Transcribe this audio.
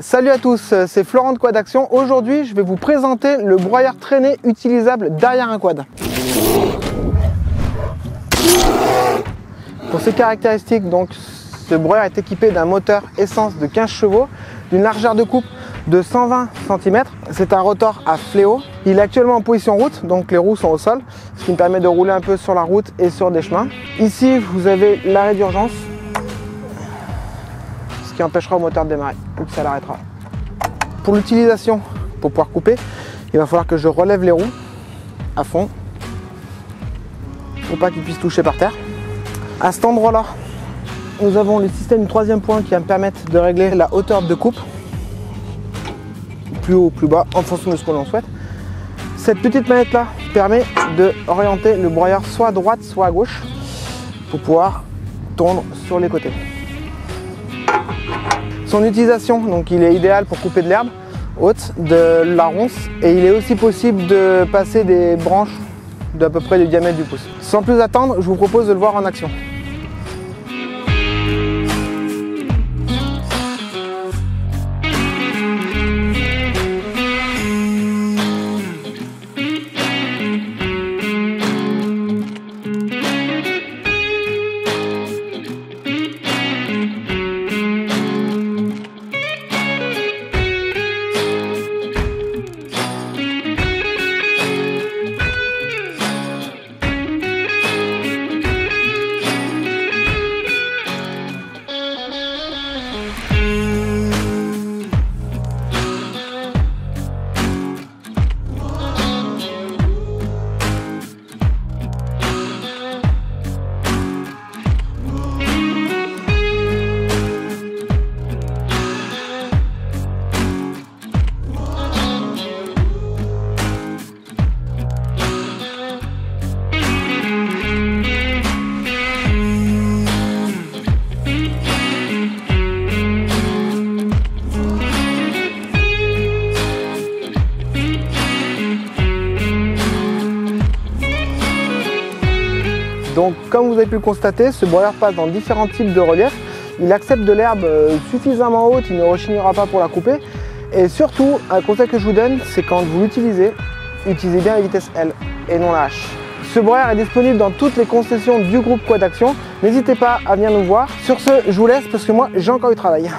Salut à tous, c'est Florent de Quad Action. Aujourd'hui, je vais vous présenter le broyeur traîné utilisable derrière un quad. Pour ses caractéristiques, donc, ce broyeur est équipé d'un moteur essence de 15 chevaux, d'une largeur de coupe de 120 cm. C'est un rotor à fléau. Il est actuellement en position route, donc les roues sont au sol, ce qui me permet de rouler un peu sur la route et sur des chemins. Ici, vous avez l'arrêt d'urgence, qui empêchera au moteur de démarrer, ou que ça l'arrêtera. Pour l'utilisation, pour pouvoir couper, il va falloir que je relève les roues à fond, pour pas qu'ils puissent toucher par terre. À cet endroit-là, nous avons le système du troisième point qui va me permettre de régler la hauteur de coupe plus haut ou plus bas en fonction de ce que l'on souhaite. Cette petite manette là permet de orienter le broyeur soit à droite soit à gauche pour pouvoir tourner sur les côtés. Son utilisation, donc il est idéal pour couper de l'herbe haute, de la ronce et il est aussi possible de passer des branches d'à peu près du diamètre du pouce. Sans plus attendre, je vous propose de le voir en action. Donc comme vous avez pu le constater, ce broyeur passe dans différents types de reliefs. Il accepte de l'herbe euh, suffisamment haute, il ne rechignera pas pour la couper. Et surtout, un conseil que je vous donne, c'est quand vous l'utilisez, utilisez bien la vitesse L et non la H. Ce broyeur est disponible dans toutes les concessions du groupe Quad Action. N'hésitez pas à venir nous voir. Sur ce, je vous laisse parce que moi j'ai encore du travail.